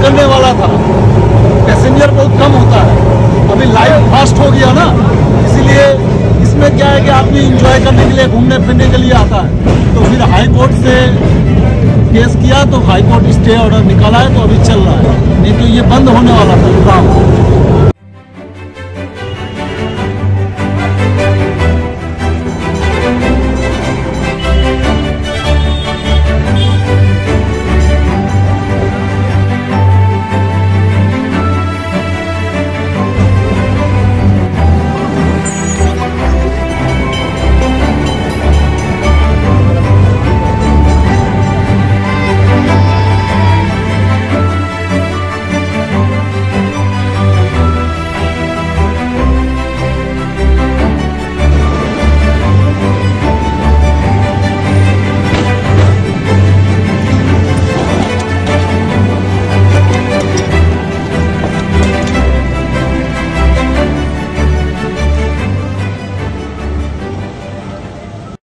निकलने वाला था। पैसेंजर बहुत कम होता है। अभी लाइफ फास्ट हो गया ना, इसीलिए इसमें क्या है कि आदमी इंजॉय करने के लिए, घूमने फिरने के लिए आता है। तो फिर हाई कोर्ट से केस किया तो हाई कोर्ट स्टे ऑर्डर निकाला है तो अभी चल रहा है। नहीं तो ये बंद होने वाला था, काम।